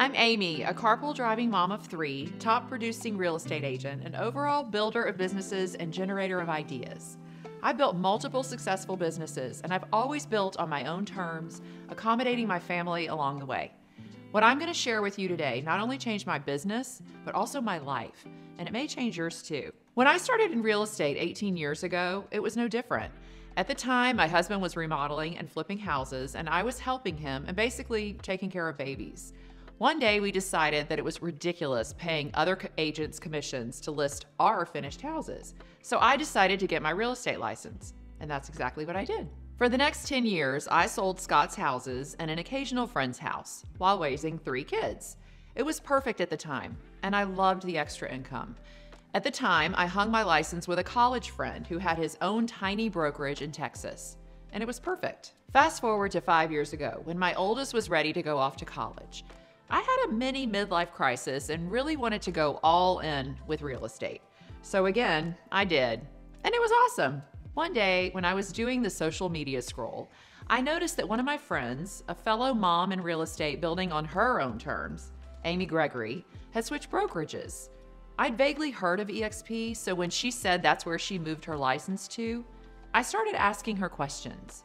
I'm Aimee, a carpool driving mom of three, top producing real estate agent, and overall builder of businesses and generator of ideas. I've built multiple successful businesses, and I've always built on my own terms, accommodating my family along the way. What I'm going to share with you today not only changed my business, but also my life, and it may change yours too. When I started in real estate 18 years ago, it was no different. At the time, my husband was remodeling and flipping houses, and I was helping him and basically taking care of babies. One day, we decided that it was ridiculous paying other agents commissions to list our finished houses. So I decided to get my real estate license, and that's exactly what I did. For the next 10 years, I sold Scott's houses and an occasional friend's house while raising three kids. It was perfect at the time, and I loved the extra income. At the time, I hung my license with a college friend who had his own tiny brokerage in Texas, and it was perfect. Fast forward to five years ago, when my oldest was ready to go off to college. I had a mini midlife crisis and really wanted to go all in with real estate. So again, I did, and it was awesome. One day, when I was doing the social media scroll, I noticed that one of my friends, a fellow mom in real estate building on her own terms, Amy Gregory, had switched brokerages. I'd vaguely heard of EXP, so when she said that's where she moved her license to, I started asking her questions.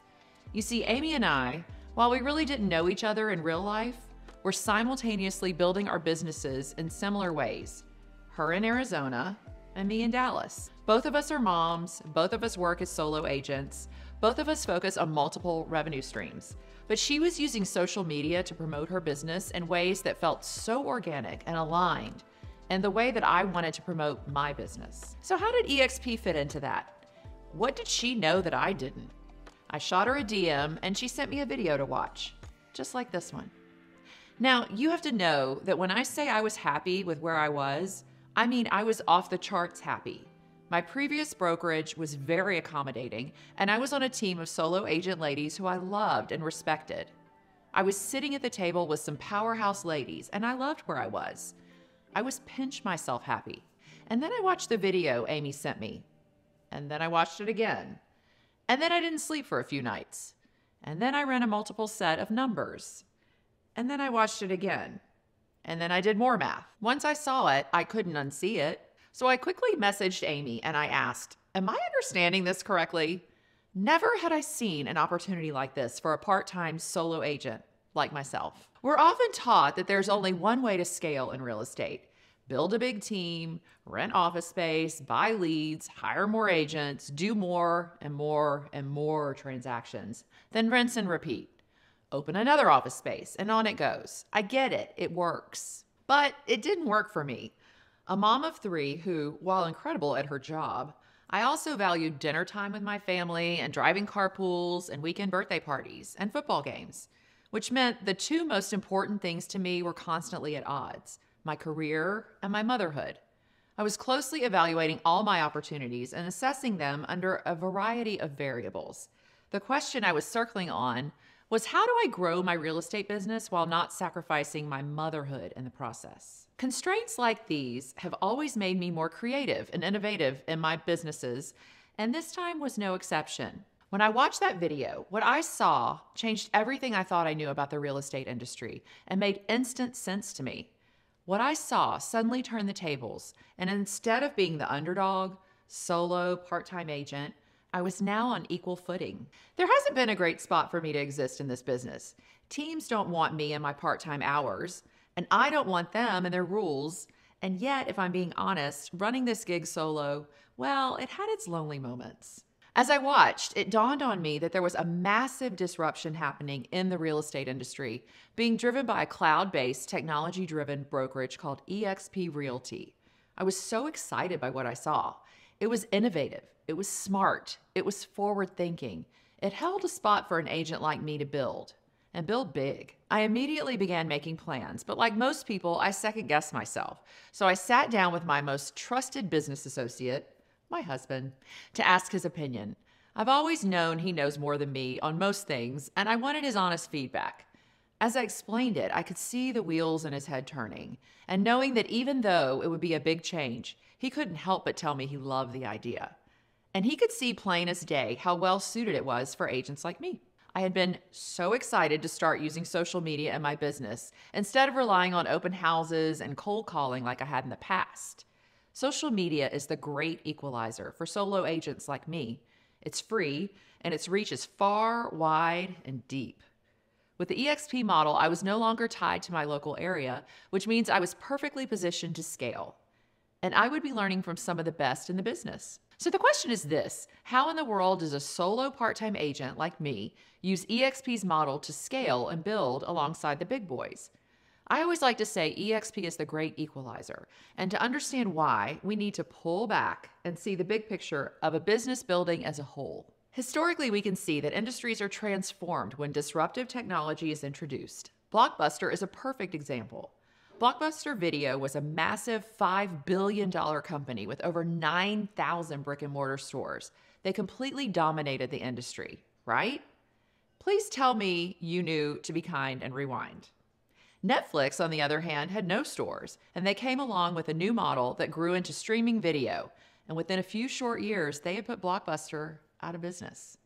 You see, Amy and I, while we really didn't know each other in real life, we're simultaneously building our businesses in similar ways. Her in Arizona and me in Dallas. Both of us are moms, both of us work as solo agents, both of us focus on multiple revenue streams. But she was using social media to promote her business in ways that felt so organic and aligned, and the way that I wanted to promote my business. So, how did EXP fit into that? What did she know that I didn't? I shot her a DM and she sent me a video to watch, just like this one. Now, you have to know that when I say I was happy with where I was, I mean I was off the charts happy. My previous brokerage was very accommodating, and I was on a team of solo agent ladies who I loved and respected. I was sitting at the table with some powerhouse ladies, and I loved where I was. I was pinch myself happy. And then I watched the video Amy sent me. And then I watched it again. And then I didn't sleep for a few nights. And then I ran a multiple set of numbers. And then I watched it again. And then I did more math. Once I saw it, I couldn't unsee it. So I quickly messaged Amy and I asked, Am I understanding this correctly? Never had I seen an opportunity like this for a part time solo agent like myself. We're often taught that there's only one way to scale in real estate build a big team, rent office space, buy leads, hire more agents, do more and more and more transactions, then rinse and repeat open another office space, and on it goes. I get it, it works. But it didn't work for me. A mom of three who, while incredible at her job, I also valued dinner time with my family and driving carpools and weekend birthday parties and football games, which meant the two most important things to me were constantly at odds my career and my motherhood. I was closely evaluating all my opportunities and assessing them under a variety of variables. The question I was circling on was how do I grow my real estate business while not sacrificing my motherhood in the process? Constraints like these have always made me more creative and innovative in my businesses, and this time was no exception. When I watched that video, what I saw changed everything I thought I knew about the real estate industry and made instant sense to me. What I saw suddenly turned the tables, and instead of being the underdog, solo, part time agent, I was now on equal footing. There hasn't been a great spot for me to exist in this business. Teams don't want me and my part time hours, and I don't want them and their rules. And yet, if I'm being honest, running this gig solo, well, it had its lonely moments. As I watched, it dawned on me that there was a massive disruption happening in the real estate industry, being driven by a cloud based, technology driven brokerage called eXp Realty. I was so excited by what I saw. It was innovative, it was smart, it was forward thinking. It held a spot for an agent like me to build and build big. I immediately began making plans, but like most people, I second guessed myself. So I sat down with my most trusted business associate, my husband, to ask his opinion. I've always known he knows more than me on most things, and I wanted his honest feedback. As I explained it, I could see the wheels in his head turning, and knowing that even though it would be a big change, he couldn't help but tell me he loved the idea. And he could see plain as day how well suited it was for agents like me. I had been so excited to start using social media in my business instead of relying on open houses and cold calling like I had in the past. Social media is the great equalizer for solo agents like me. It's free and its reach is far, wide, and deep. With the EXP model, I was no longer tied to my local area, which means I was perfectly positioned to scale. And I would be learning from some of the best in the business. So the question is this How in the world does a solo part time agent like me use EXP's model to scale and build alongside the big boys? I always like to say EXP is the great equalizer. And to understand why, we need to pull back and see the big picture of a business building as a whole. Historically, we can see that industries are transformed when disruptive technology is introduced. Blockbuster is a perfect example. Blockbuster Video was a massive $5 billion company with over 9,000 brick and mortar stores. They completely dominated the industry, right? Please tell me you knew to be kind and rewind. Netflix, on the other hand, had no stores, and they came along with a new model that grew into streaming video. And within a few short years, they had put Blockbuster out of business.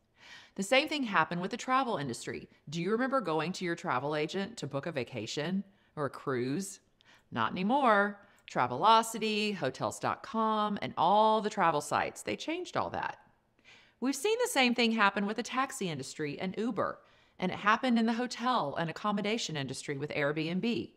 The same thing happened with the travel industry. Do you remember going to your travel agent to book a vacation or a cruise? Not anymore. Travelocity, hotels.com, and all the travel sites, they changed all that. We've seen the same thing happen with the taxi industry and Uber, and it happened in the hotel and accommodation industry with Airbnb.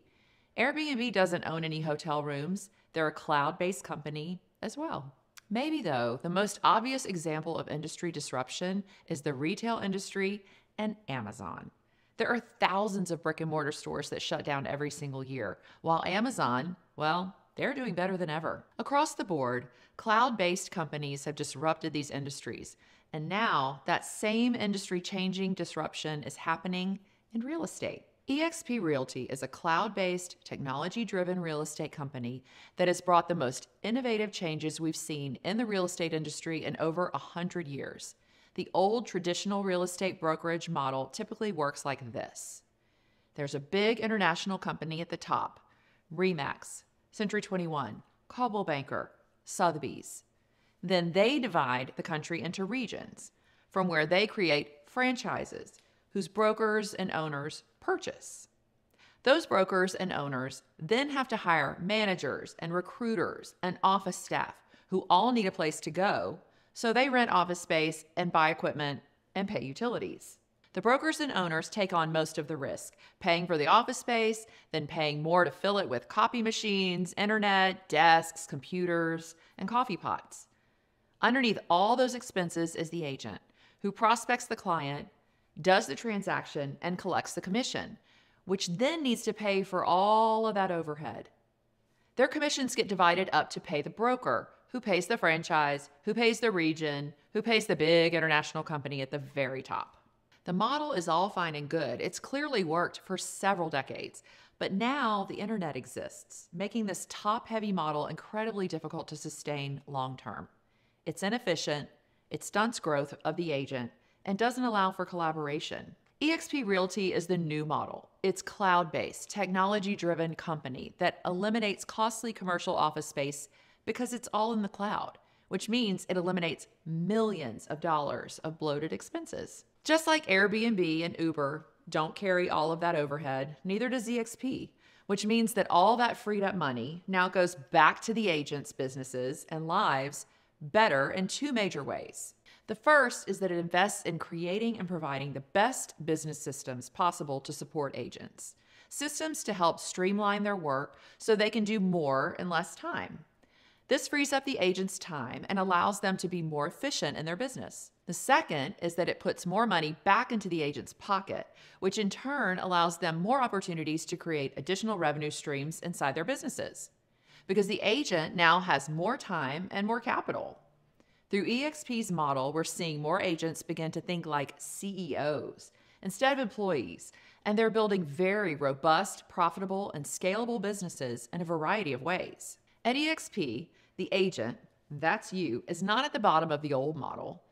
Airbnb doesn't own any hotel rooms, they're a cloud based company as well. Maybe, though, the most obvious example of industry disruption is the retail industry and Amazon. There are thousands of brick and mortar stores that shut down every single year, while Amazon, well, they're doing better than ever. Across the board, cloud based companies have disrupted these industries. And now that same industry changing disruption is happening in real estate. eXp Realty is a cloud based, technology driven real estate company that has brought the most innovative changes we've seen in the real estate industry in over 100 years. The old traditional real estate brokerage model typically works like this there's a big international company at the top Remax, Century 21, Coldwell Banker, Sotheby's. Then they divide the country into regions from where they create franchises whose brokers and owners purchase. Those brokers and owners then have to hire managers and recruiters and office staff who all need a place to go, so they rent office space and buy equipment and pay utilities. The brokers and owners take on most of the risk, paying for the office space, then paying more to fill it with copy machines, internet, desks, computers, and coffee pots. Underneath all those expenses is the agent who prospects the client does the transaction, and collects the commission, which then needs to pay for all of that overhead. Their commissions get divided up to pay the broker, who pays the franchise, who pays the region, who pays the big international company at the very top. The model is all fine and good. It's clearly worked for several decades. But now the internet exists, making this top heavy model incredibly difficult to sustain long term. It's inefficient, it stunts growth of the agent, and doesn't allow for collaboration. eXp Realty is the new model. It's cloud based, technology driven company that eliminates costly commercial office space because it's all in the cloud, which means it eliminates millions of dollars of bloated expenses. Just like Airbnb and Uber don't carry all of that overhead, neither does eXp, which means that all that freed up money now goes back to the agents' businesses and lives better in two major ways. The first is that it invests in creating and providing the best business systems possible to support agents. Systems to help streamline their work so they can do more in less time. This frees up the agent's time and allows them to be more efficient in their business. The second is that it puts more money back into the agent's pocket, which in turn allows them more opportunities to create additional revenue streams inside their businesses. Because the agent now has more time and more capital. Through eXp's model, we're seeing more agents begin to think like CEOs instead of employees, and they're building very robust, profitable, and scalable businesses in a variety of ways. At eXp, the agent, that's you, is not at the bottom of the old model.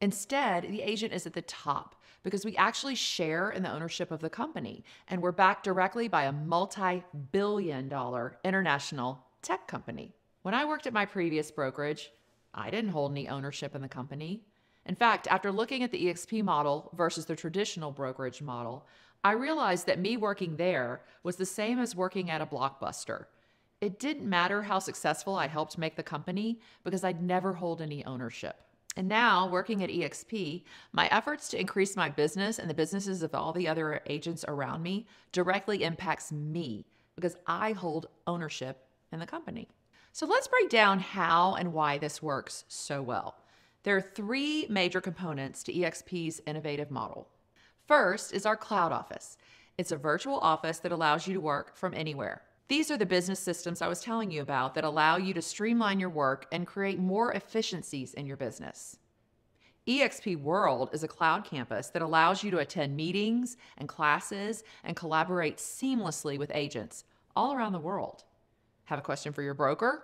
Instead, the agent is at the top because we actually share in the ownership of the company and we're backed directly by a multi billion dollar international tech company. When I worked at my previous brokerage, I didn't hold any ownership in the company. In fact, after looking at the EXP model versus the traditional brokerage model, I realized that me working there was the same as working at a blockbuster. It didn't matter how successful I helped make the company because I'd never hold any ownership. And now, working at EXP, my efforts to increase my business and the businesses of all the other agents around me directly impacts me because I hold ownership in the company. So let's break down how and why this works so well. There are three major components to EXP's innovative model. First is our cloud office. It's a virtual office that allows you to work from anywhere. These are the business systems I was telling you about that allow you to streamline your work and create more efficiencies in your business. eXp World is a cloud campus that allows you to attend meetings and classes and collaborate seamlessly with agents all around the world. Have a question for your broker?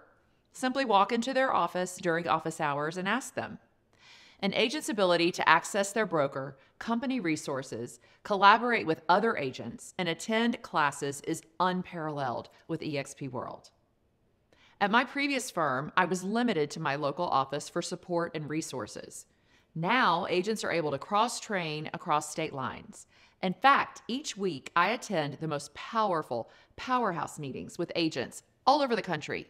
Simply walk into their office during office hours and ask them. An agent's ability to access their broker, company resources, collaborate with other agents, and attend classes is unparalleled with eXp World. At my previous firm, I was limited to my local office for support and resources. Now, agents are able to cross train across state lines. In fact, each week I attend the most powerful powerhouse meetings with agents all over the country.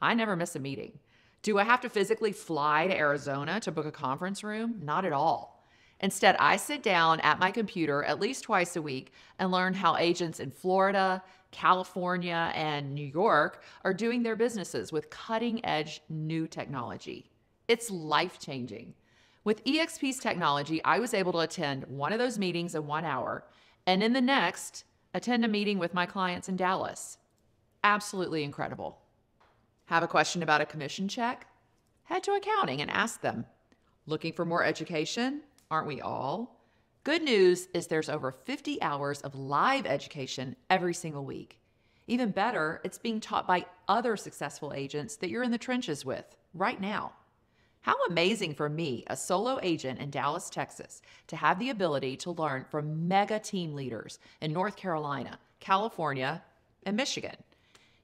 I never miss a meeting. Do I have to physically fly to Arizona to book a conference room? Not at all. Instead, I sit down at my computer at least twice a week and learn how agents in Florida, California, and New York are doing their businesses with cutting edge new technology. It's life changing. With eXp's technology, I was able to attend one of those meetings in one hour and in the next, attend a meeting with my clients in Dallas. Absolutely incredible. Have a question about a commission check? Head to accounting and ask them. Looking for more education? Aren't we all? Good news is there's over 50 hours of live education every single week. Even better, it's being taught by other successful agents that you're in the trenches with right now. How amazing for me, a solo agent in Dallas, Texas, to have the ability to learn from mega team leaders in North Carolina, California, and Michigan.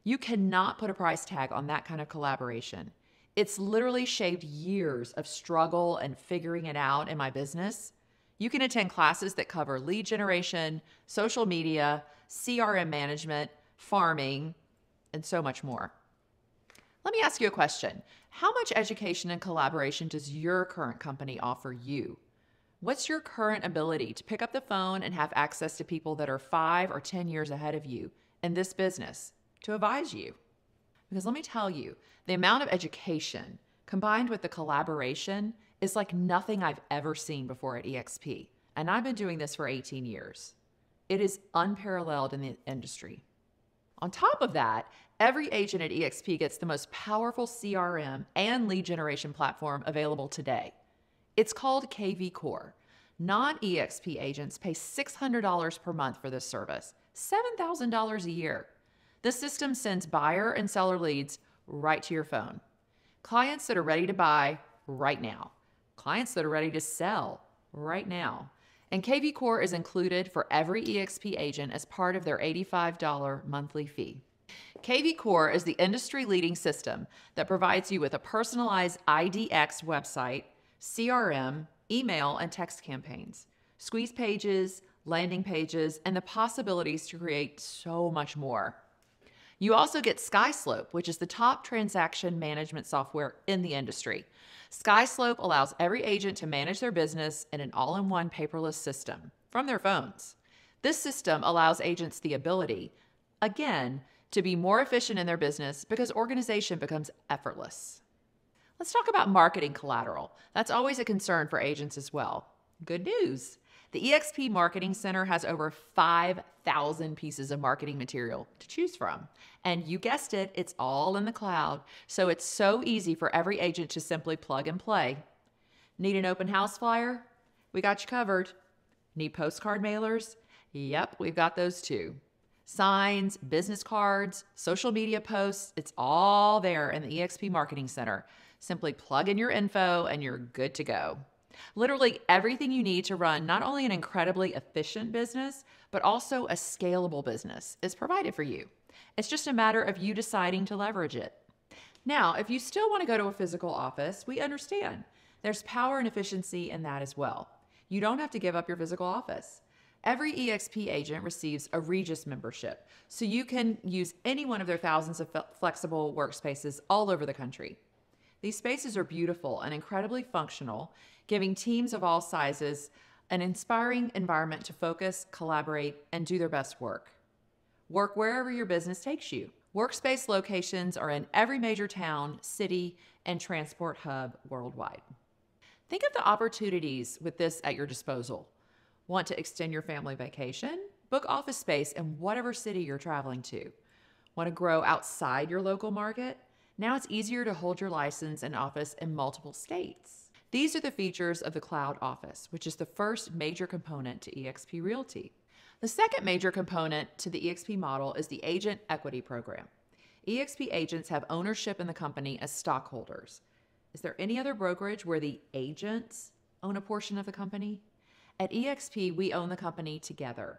You cannot put a price tag on that kind of collaboration. It's literally shaved years of struggle and figuring it out in my business. You can attend classes that cover lead generation, social media, CRM management, farming, and so much more. Let me ask you a question. How much education and collaboration does your current company offer you? What's your current ability to pick up the phone and have access to people that are five or 10 years ahead of you in this business? To advise you. Because let me tell you, the amount of education combined with the collaboration is like nothing I've ever seen before at EXP. And I've been doing this for 18 years. It is unparalleled in the industry. On top of that, every agent at EXP gets the most powerful CRM and lead generation platform available today. It's called kvCORE. Non EXP agents pay $600 per month for this service, $7,000 a year. The system sends buyer and seller leads right to your phone. Clients that are ready to buy right now. Clients that are ready to sell right now. And kvCORE is included for every EXP agent as part of their $85 monthly fee. kvCORE is the industry leading system that provides you with a personalized IDX website, CRM, email, and text campaigns, squeeze pages, landing pages, and the possibilities to create so much more. You also get SkySlope, which is the top transaction management software in the industry. SkySlope allows every agent to manage their business in an all in one paperless system from their phones. This system allows agents the ability, again, to be more efficient in their business because organization becomes effortless. Let's talk about marketing collateral. That's always a concern for agents as well. Good news. The EXP Marketing Center has over 5,000 pieces of marketing material to choose from. And you guessed it, it's all in the cloud. So it's so easy for every agent to simply plug and play. Need an open house flyer? We got you covered. Need postcard mailers? Yep, we've got those too. Signs, business cards, social media posts, it's all there in the EXP Marketing Center. Simply plug in your info and you're good to go. Literally everything you need to run not only an incredibly efficient business, but also a scalable business is provided for you. It's just a matter of you deciding to leverage it. Now, if you still want to go to a physical office, we understand. There's power and efficiency in that as well. You don't have to give up your physical office. Every EXP agent receives a Regus membership, so you can use any one of their thousands of flexible workspaces all over the country. These spaces are beautiful and incredibly functional, giving teams of all sizes an inspiring environment to focus, collaborate, and do their best work. Work wherever your business takes you. Workspace locations are in every major town, city, and transport hub worldwide. Think of the opportunities with this at your disposal. Want to extend your family vacation? Book office space in whatever city you're traveling to. Want to grow outside your local market? Now it's easier to hold your license and office in multiple states. These are the features of the Cloud Office, which is the first major component to eXp Realty. The second major component to the eXp model is the Agent Equity Program. eXp agents have ownership in the company as stockholders. Is there any other brokerage where the agents own a portion of the company? At eXp, we own the company together,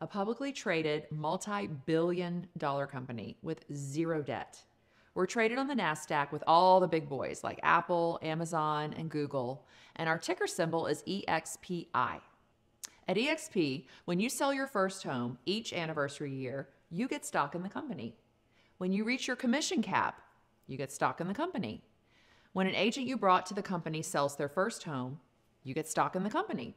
a publicly traded multi billion dollar company with zero debt. We're traded on the NASDAQ with all the big boys like Apple, Amazon, and Google, and our ticker symbol is EXPI. At EXP, when you sell your first home each anniversary year, you get stock in the company. When you reach your commission cap, you get stock in the company. When an agent you brought to the company sells their first home, you get stock in the company.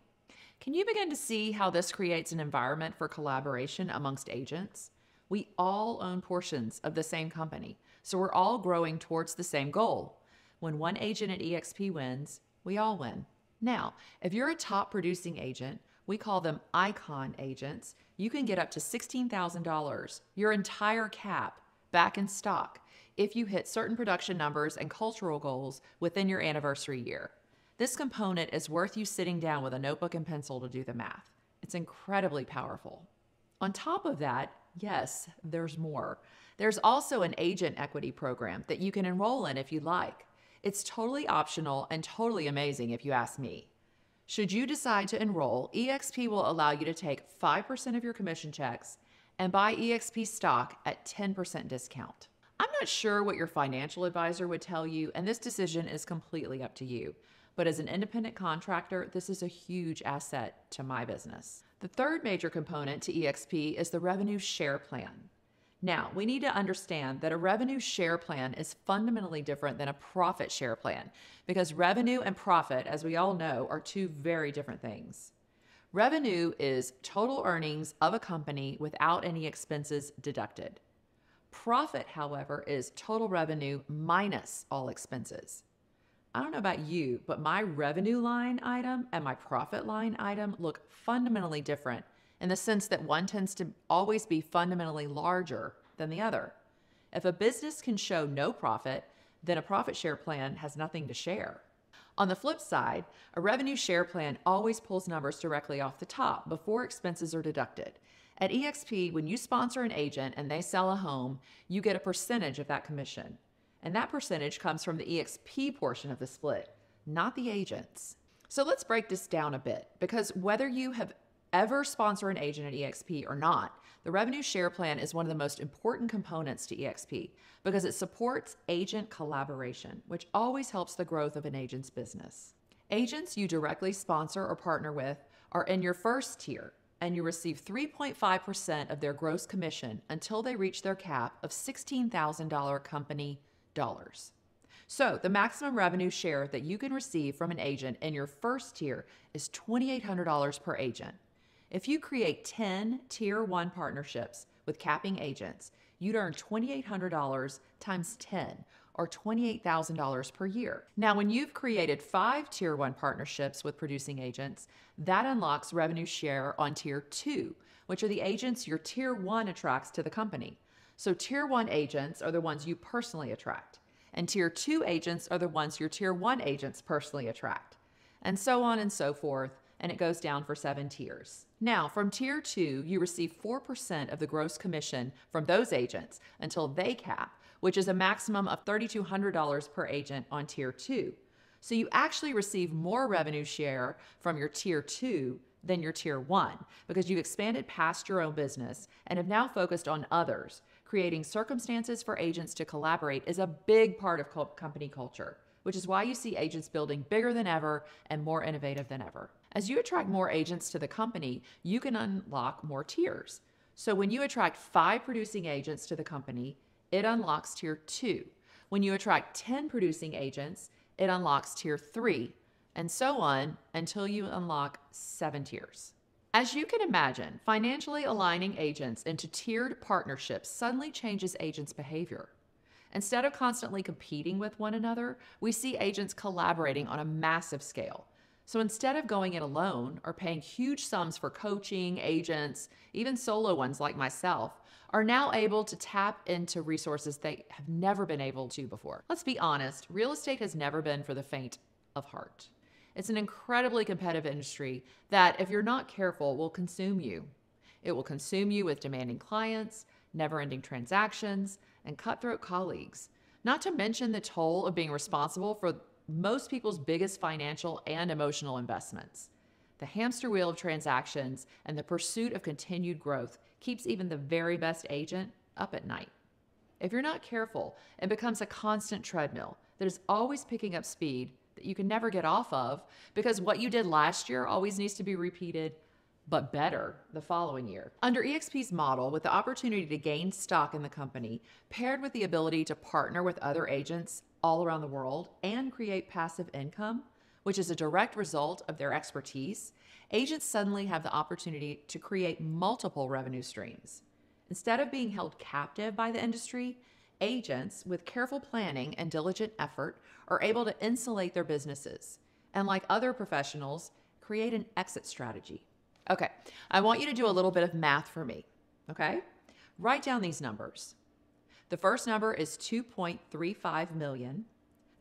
Can you begin to see how this creates an environment for collaboration amongst agents? We all own portions of the same company, so we're all growing towards the same goal. When one agent at EXP wins, we all win. Now, if you're a top producing agent, we call them icon agents, you can get up to $16,000, your entire cap, back in stock if you hit certain production numbers and cultural goals within your anniversary year. This component is worth you sitting down with a notebook and pencil to do the math. It's incredibly powerful. On top of that, yes, there's more. There's also an agent equity program that you can enroll in if you'd like. It's totally optional and totally amazing if you ask me. Should you decide to enroll, eXp will allow you to take 5% of your commission checks and buy eXp stock at 10% discount. I'm not sure what your financial advisor would tell you, and this decision is completely up to you. But as an independent contractor, this is a huge asset to my business. The third major component to eXp is the revenue share plan. Now, we need to understand that a revenue share plan is fundamentally different than a profit share plan because revenue and profit, as we all know, are two very different things. Revenue is total earnings of a company without any expenses deducted. Profit, however, is total revenue minus all expenses. I don't know about you, but my revenue line item and my profit line item look fundamentally different in the sense that one tends to always be fundamentally larger than the other. If a business can show no profit, then a profit share plan has nothing to share. On the flip side, a revenue share plan always pulls numbers directly off the top before expenses are deducted. At eXp, when you sponsor an agent and they sell a home, you get a percentage of that commission. And that percentage comes from the EXP portion of the split, not the agents. So let's break this down a bit because whether you have ever sponsor an agent at EXP or not, the revenue share plan is one of the most important components to EXP because it supports agent collaboration, which always helps the growth of an agent's business. Agents you directly sponsor or partner with are in your first tier, and you receive 3.5% of their gross commission until they reach their cap of $16,000 company dollars. So, the maximum revenue share that you can receive from an agent in your first tier is $2,800 per agent. If you create 10 tier 1 partnerships with capping agents, you'd earn $2,800 times 10 or $28,000 per year. Now, when you've created five tier 1 partnerships with producing agents, that unlocks revenue share on tier 2, which are the agents your tier 1 attracts to the company. So, tier one agents are the ones you personally attract, and tier two agents are the ones your tier one agents personally attract, and so on and so forth. And it goes down for seven tiers. Now, from tier two, you receive 4% of the gross commission from those agents until they cap, which is a maximum of $3,200 per agent on tier two. So you actually receive more revenue share from your tier two than your tier one because you've expanded past your own business and have now focused on others, creating circumstances for agents to collaborate is a big part of company culture. which is why you see agents building bigger than ever and more innovative than ever. As you attract more agents to the company, you can unlock more tiers. So when you attract five producing agents to the company, it unlocks tier two. When you attract 10 producing agents, it unlocks tier three, and so on until you unlock seven tiers. As you can imagine, financially aligning agents into tiered partnerships suddenly changes agents' behavior. Instead of constantly competing with one another, we see agents collaborating on a massive scale. So instead of going it alone or paying huge sums for coaching, agents, even solo ones like myself, are now able to tap into resources they have never been able to before. Let's be honest, real estate has never been for the faint of heart. It's an incredibly competitive industry that, if you're not careful, will consume you. It will consume you with demanding clients, never ending transactions, and cutthroat colleagues. Not to mention the toll of being responsible for most people's biggest financial and emotional investments. The hamster wheel of transactions and the pursuit of continued growth keeps even the very best agent up at night. If you're not careful, it becomes a constant treadmill that is always picking up speed that you can never get off of because what you did last year always needs to be repeated, but better the following year. Under EXP's model, with the opportunity to gain stock in the company, paired with the ability to partner with other agents all around the world and create passive income, which is a direct result of their expertise, agents suddenly have the opportunity to create multiple revenue streams. Instead of being held captive by the industry, agents, with careful planning and diligent effort, are able to insulate their businesses and, like other professionals, create an exit strategy. Okay, I want you to do a little bit of math for me. Okay? Write down these numbers. The first number is 2.35 million.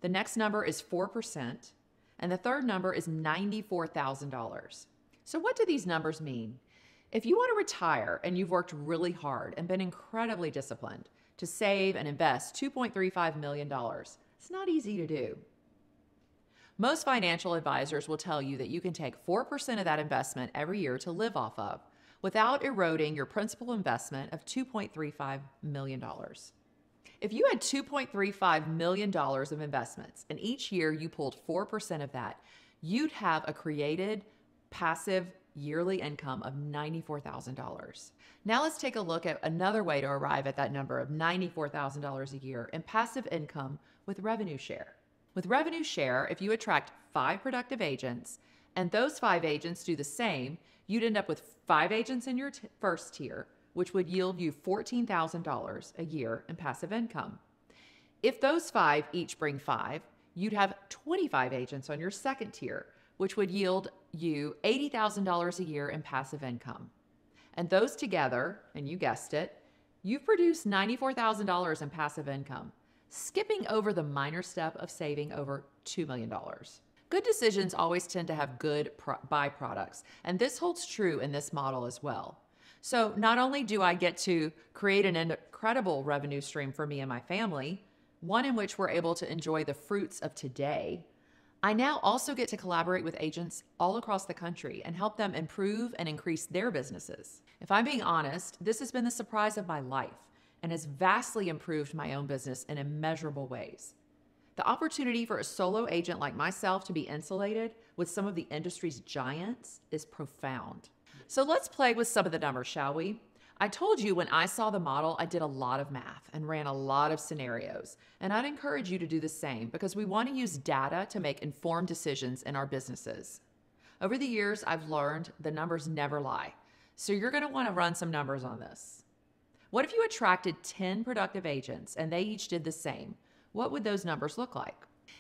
The next number is 4%. And the third number is $94,000. So, what do these numbers mean? If you want to retire and you've worked really hard and been incredibly disciplined to save and invest $2.35 million, it's not easy to do. Most financial advisors will tell you that you can take 4% of that investment every year to live off of without eroding your principal investment of $2.35 million. If you had $2.35 million of investments and each year you pulled 4% of that, you'd have a created passive yearly income of $94,000. Now let's take a look at another way to arrive at that number of $94,000 a year in passive income with revenue share. With revenue share, if you attract five productive agents and those five agents do the same, you'd end up with five agents in your t- first tier, which would yield you $14,000 a year in passive income. If those five each bring five, you'd have 25 agents on your second tier, which would yield you $80,000 a year in passive income. And those together, and you guessed it, you've produced $94,000 in passive income, skipping over the minor step of saving over $2 million. Good decisions always tend to have good pro- byproducts, and this holds true in this model as well. So, not only do I get to create an incredible revenue stream for me and my family, one in which we're able to enjoy the fruits of today, I now also get to collaborate with agents all across the country and help them improve and increase their businesses. If I'm being honest, this has been the surprise of my life and has vastly improved my own business in immeasurable ways. The opportunity for a solo agent like myself to be insulated with some of the industry's giants is profound. So let's play with some of the numbers, shall we? I told you when I saw the model, I did a lot of math and ran a lot of scenarios. And I'd encourage you to do the same because we want to use data to make informed decisions in our businesses. Over the years, I've learned the numbers never lie. So you're going to want to run some numbers on this. What if you attracted 10 productive agents and they each did the same? What would those numbers look like?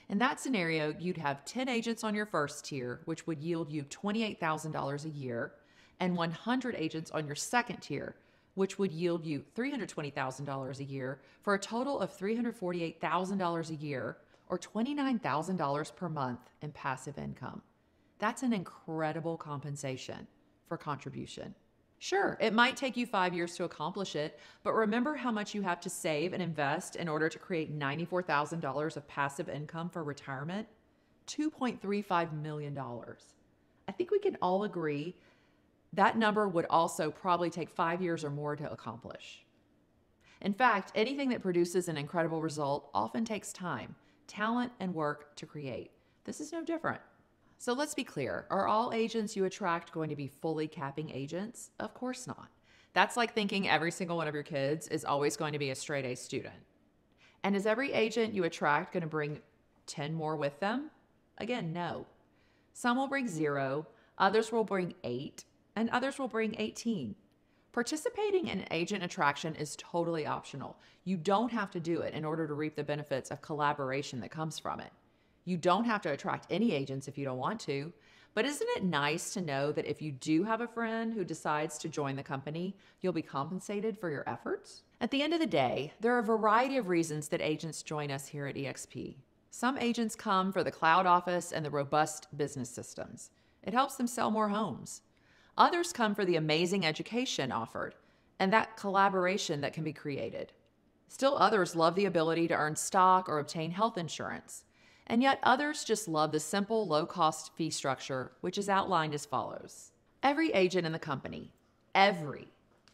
In that scenario, you'd have 10 agents on your first tier, which would yield you $28,000 a year, and 100 agents on your second tier, which would yield you $320,000 a year for a total of $348,000 a year or $29,000 per month in passive income. That's an incredible compensation for contribution. Sure, it might take you five years to accomplish it, but remember how much you have to save and invest in order to create $94,000 of passive income for retirement? $2.35 million. I think we can all agree that number would also probably take five years or more to accomplish. In fact, anything that produces an incredible result often takes time, talent, and work to create. This is no different. So let's be clear are all agents you attract going to be fully capping agents? Of course not. That's like thinking every single one of your kids is always going to be a straight A student. And is every agent you attract going to bring 10 more with them? Again, no. Some will bring zero, others will bring eight, and others will bring 18. Participating in agent attraction is totally optional. You don't have to do it in order to reap the benefits of collaboration that comes from it. You don't have to attract any agents if you don't want to. But isn't it nice to know that if you do have a friend who decides to join the company, you'll be compensated for your efforts? At the end of the day, there are a variety of reasons that agents join us here at eXp. Some agents come for the cloud office and the robust business systems. It helps them sell more homes. Others come for the amazing education offered and that collaboration that can be created. Still, others love the ability to earn stock or obtain health insurance. And yet, others just love the simple, low cost fee structure, which is outlined as follows Every agent in the company, every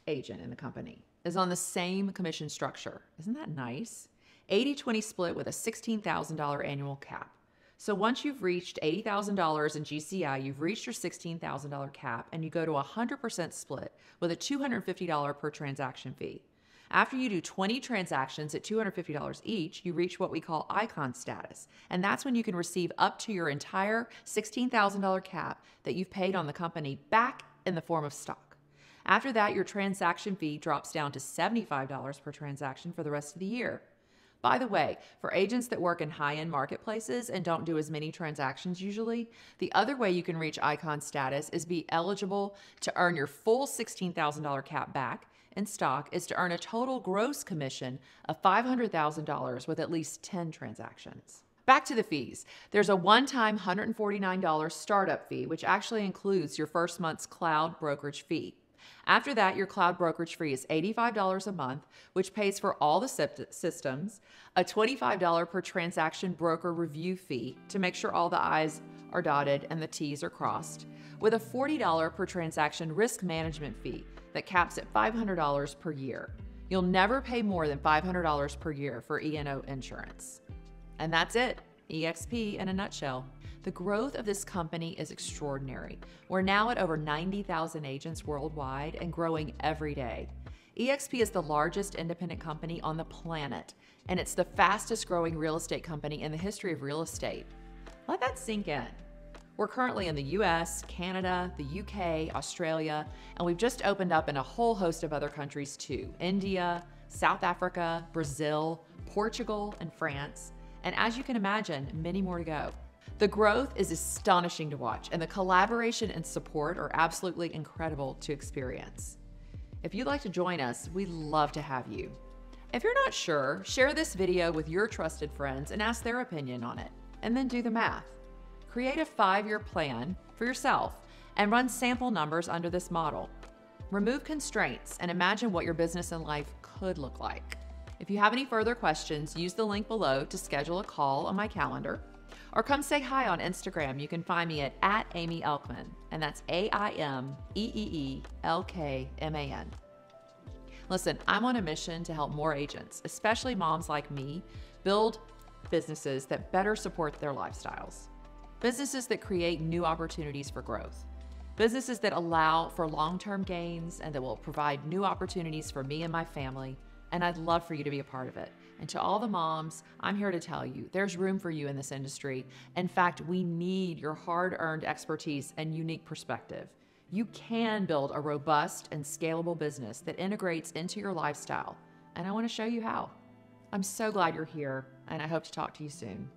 agent in the company is on the same commission structure. Isn't that nice? 80 20 split with a $16,000 annual cap. So once you've reached $80,000 in GCI, you've reached your $16,000 cap, and you go to a 100% split with a $250 per transaction fee. After you do 20 transactions at $250 each, you reach what we call icon status. And that's when you can receive up to your entire $16,000 cap that you've paid on the company back in the form of stock. After that, your transaction fee drops down to $75 per transaction for the rest of the year. By the way, for agents that work in high end marketplaces and don't do as many transactions usually, the other way you can reach icon status is be eligible to earn your full $16,000 cap back in stock is to earn a total gross commission of $500,000 with at least 10 transactions. Back to the fees. There's a one time $149 startup fee, which actually includes your first month's cloud brokerage fee. After that, your cloud brokerage fee is $85 a month, which pays for all the systems, a $25 per transaction broker review fee to make sure all the I's are dotted and the T's are crossed, with a $40 per transaction risk management fee that caps at $500 per year. You'll never pay more than $500 per year for E&O insurance. And that's it. EXP in a nutshell. The growth of this company is extraordinary. We're now at over 90,000 agents worldwide and growing every day. eXp is the largest independent company on the planet, and it's the fastest growing real estate company in the history of real estate. Let that sink in. We're currently in the US, Canada, the UK, Australia, and we've just opened up in a whole host of other countries too India, South Africa, Brazil, Portugal, and France. And as you can imagine, many more to go. The growth is astonishing to watch, and the collaboration and support are absolutely incredible to experience. If you'd like to join us, we'd love to have you. If you're not sure, share this video with your trusted friends and ask their opinion on it, and then do the math. Create a five year plan for yourself and run sample numbers under this model. Remove constraints and imagine what your business and life could look like. If you have any further questions, use the link below to schedule a call on my calendar or come say hi on Instagram. You can find me at, at Aimee Elkman, and that's A I M E E E L K M A N. Listen, I'm on a mission to help more agents, especially moms like me, build businesses that better support their lifestyles businesses that create new opportunities for growth, businesses that allow for long term gains and that will provide new opportunities for me and my family. And I'd love for you to be a part of it. And to all the moms, I'm here to tell you there's room for you in this industry. In fact, we need your hard earned expertise and unique perspective. You can build a robust and scalable business that integrates into your lifestyle. And I want to show you how. I'm so glad you're here, and I hope to talk to you soon.